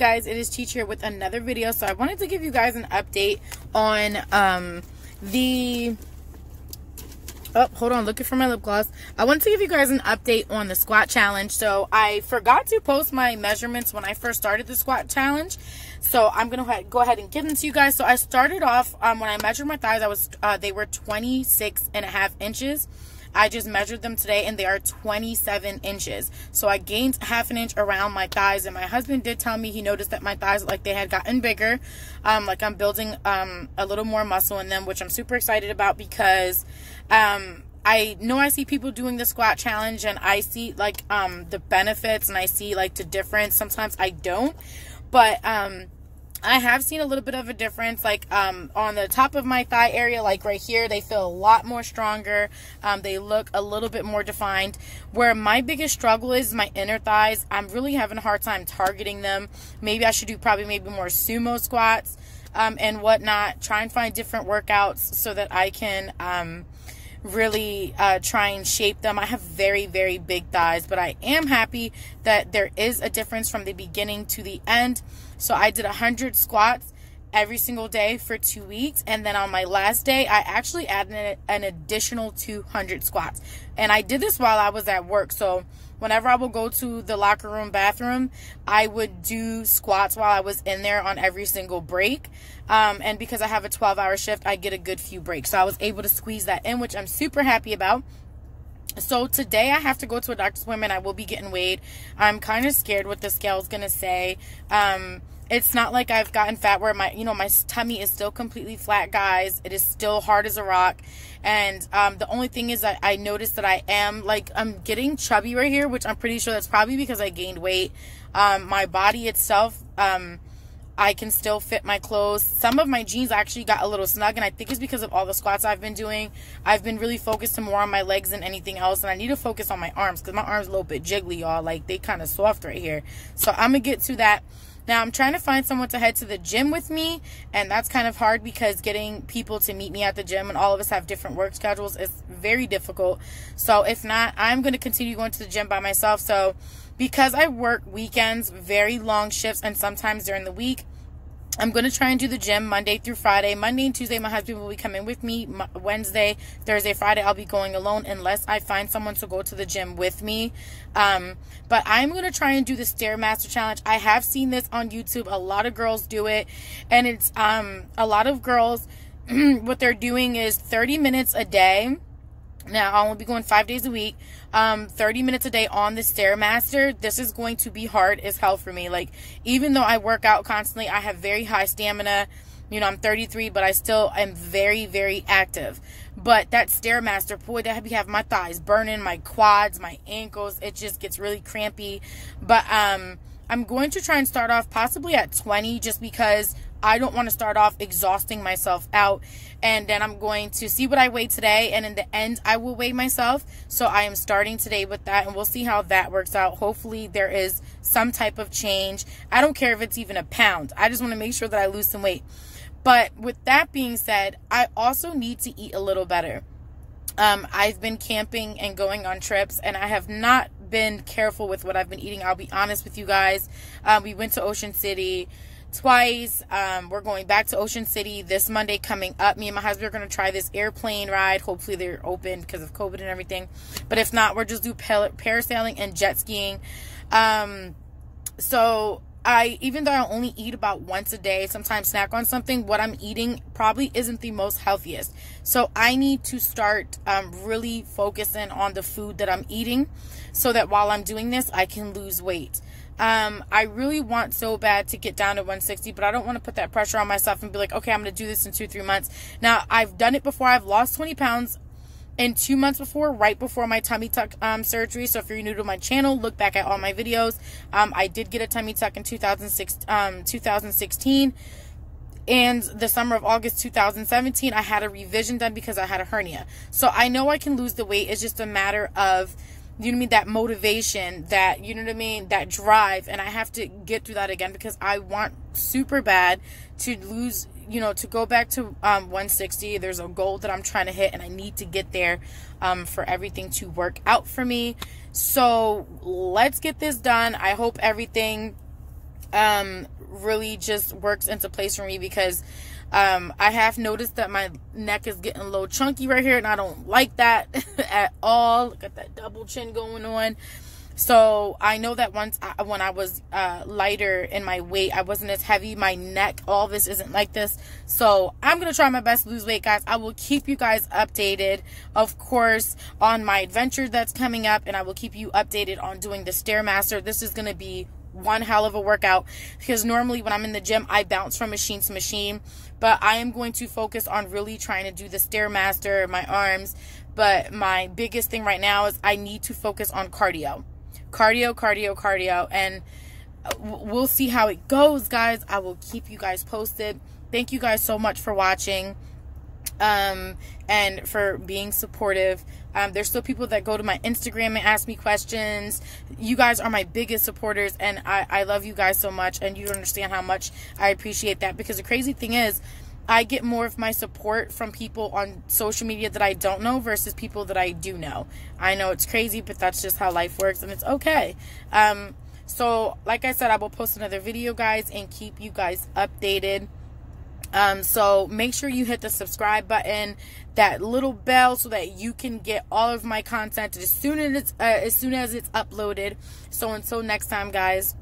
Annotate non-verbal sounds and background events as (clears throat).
guys? It is Cheech here with another video. So I wanted to give you guys an update on um, the... Oh, hold on. Looking for my lip gloss. I wanted to give you guys an update on the squat challenge. So I forgot to post my measurements when I first started the squat challenge. So I'm to go ahead and give them to you guys. So I started off, um, when I measured my thighs, I was uh, they were 26 and a half inches. I just measured them today and they are 27 inches. So I gained half an inch around my thighs and my husband did tell me he noticed that my thighs like they had gotten bigger. Um, like I'm building um, a little more muscle in them, which I'm super excited about because um, I know I see people doing the squat challenge and I see like um, the benefits and I see like the difference. Sometimes I don't, but um, I have seen a little bit of a difference, like um, on the top of my thigh area, like right here, they feel a lot more stronger. Um, they look a little bit more defined. Where my biggest struggle is my inner thighs. I'm really having a hard time targeting them. Maybe I should do probably maybe more sumo squats um, and whatnot. Try and find different workouts so that I can um, really uh, try and shape them. I have very, very big thighs, but I am happy that there is a difference from the beginning to the end. So I did 100 squats every single day for two weeks. And then on my last day, I actually added an additional 200 squats. And I did this while I was at work. So whenever I would go to the locker room bathroom, I would do squats while I was in there on every single break. Um, and because I have a 12 hour shift, I get a good few breaks. So I was able to squeeze that in, which I'm super happy about. So today I have to go to a doctor's appointment. I will be getting weighed. I'm kind of scared what the scale is going to say. Um, it's not like I've gotten fat where my, you know, my tummy is still completely flat, guys. It is still hard as a rock. And um, the only thing is that I noticed that I am, like, I'm getting chubby right here, which I'm pretty sure that's probably because I gained weight. Um, my body itself, um, I can still fit my clothes. Some of my jeans actually got a little snug, and I think it's because of all the squats I've been doing. I've been really focused more on my legs than anything else, and I need to focus on my arms because my arms a little bit jiggly, y'all. Like, they kind of soft right here. So I'm going to get to that. Now, I'm trying to find someone to head to the gym with me, and that's kind of hard because getting people to meet me at the gym and all of us have different work schedules is very difficult. So, if not, I'm going to continue going to the gym by myself. So, because I work weekends, very long shifts, and sometimes during the week, I'm going to try and do the gym Monday through Friday. Monday and Tuesday, my husband will be coming with me. Wednesday, Thursday, Friday, I'll be going alone unless I find someone to go to the gym with me. Um, but I'm going to try and do the Stairmaster Challenge. I have seen this on YouTube. A lot of girls do it. And it's um, a lot of girls, (clears throat) what they're doing is 30 minutes a day now, I will be going five days a week, um, 30 minutes a day on the Stairmaster. This is going to be hard as hell for me. Like, even though I work out constantly, I have very high stamina. You know, I'm 33, but I still am very, very active. But that Stairmaster, boy, that have my thighs burning, my quads, my ankles. It just gets really crampy. But, um, I'm going to try and start off possibly at 20 just because I don't want to start off exhausting myself out. And then I'm going to see what I weigh today. And in the end, I will weigh myself. So I am starting today with that. And we'll see how that works out. Hopefully, there is some type of change. I don't care if it's even a pound. I just want to make sure that I lose some weight. But with that being said, I also need to eat a little better. Um, I've been camping and going on trips, and I have not been careful with what I've been eating. I'll be honest with you guys. Um, we went to Ocean City twice. Um, we're going back to Ocean City this Monday coming up. Me and my husband are going to try this airplane ride. Hopefully they're open because of COVID and everything. But if not, we're just do parasailing and jet skiing. Um, so I even though I only eat about once a day, sometimes snack on something, what I'm eating probably isn't the most healthiest. So I need to start um, really focusing on the food that I'm eating so that while I'm doing this, I can lose weight. Um, I really want so bad to get down to 160, but I don't want to put that pressure on myself and be like, okay, I'm going to do this in two, three months. Now, I've done it before. I've lost 20 pounds in two months before, right before my tummy tuck um, surgery. So if you're new to my channel, look back at all my videos. Um, I did get a tummy tuck in 2006, um, 2016. And the summer of August 2017, I had a revision done because I had a hernia. So I know I can lose the weight. It's just a matter of you know what I mean, that motivation, that, you know what I mean, that drive. And I have to get through that again because I want super bad to lose, you know, to go back to um, 160. There's a goal that I'm trying to hit and I need to get there um, for everything to work out for me. So let's get this done. I hope everything um, really just works into place for me because um, I have noticed that my neck is getting a little chunky right here, and I don't like that (laughs) at all. Got that double chin going on. So I know that once I, when I was uh, lighter in my weight, I wasn't as heavy. My neck, all this isn't like this. So I'm gonna try my best to lose weight, guys. I will keep you guys updated, of course, on my adventure that's coming up, and I will keep you updated on doing the stairmaster. This is gonna be one hell of a workout because normally when I'm in the gym, I bounce from machine to machine. But I am going to focus on really trying to do the Stairmaster, my arms. But my biggest thing right now is I need to focus on cardio. Cardio, cardio, cardio. And we'll see how it goes, guys. I will keep you guys posted. Thank you guys so much for watching um, and for being supportive. Um, there's still people that go to my Instagram and ask me questions. You guys are my biggest supporters, and I, I love you guys so much, and you understand how much I appreciate that. Because the crazy thing is, I get more of my support from people on social media that I don't know versus people that I do know. I know it's crazy, but that's just how life works, and it's okay. Um, so, like I said, I will post another video, guys, and keep you guys updated. Um, so make sure you hit the subscribe button, that little bell, so that you can get all of my content as soon as it's uh, as soon as it's uploaded. So until next time, guys.